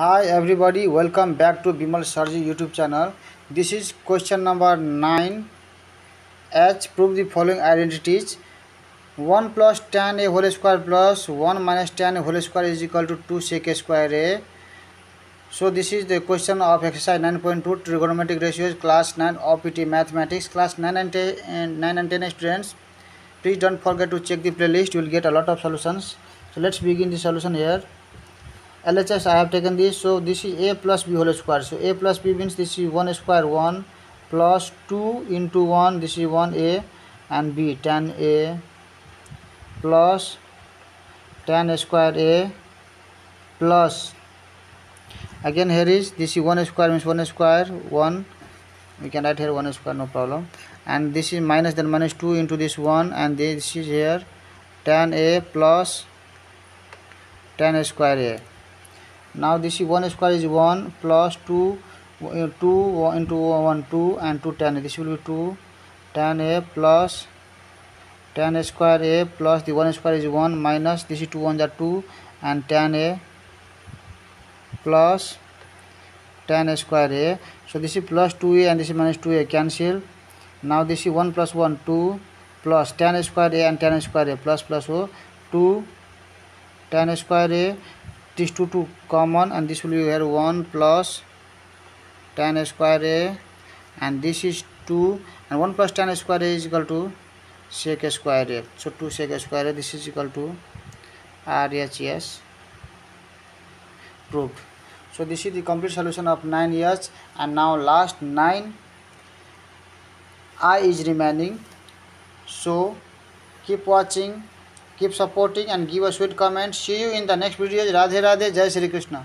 Hi everybody, welcome back to Bimal Sharji YouTube channel. This is question number 9. H, prove the following identities. 1 plus tan a whole square plus 1 minus tan a whole square is equal to 2 sec a square a. So this is the question of exercise 9.2 trigonometric ratios, class 9 OPT mathematics, class 9 and 10 students. Please don't forget to check the playlist, you will get a lot of solutions. So let's begin the solution here. LHS I have taken this so this is a plus b whole square so a plus b means this is 1 square 1 plus 2 into 1 this is 1 a and b 10 a plus 10 square a plus again here is this is 1 square means 1 square 1 we can write here 1 square no problem and this is minus then minus 2 into this 1 and this is here 10 a plus 10 square a now this is 1 square is 1 plus 2 2 into 1 2 and 2 10 this will be 2 10 a plus 10 square a plus the 1 square is 1 minus this is 2 1 are 2 and 10 a plus 10 square a so this is plus 2a and this is minus 2a cancel now this is 1 plus 1 2 plus 10 square a and 10 square a plus plus o 2 10 square a these two two common and this will be here 1 plus tan square a and this is 2 and 1 plus tan square a is equal to sec square a so 2 sec square a this is equal to RHS proved so this is the complete solution of 9 years and now last 9 I is remaining so keep watching keep supporting and give a sweet comment see you in the next video Radhe Radhe Jai Shri Krishna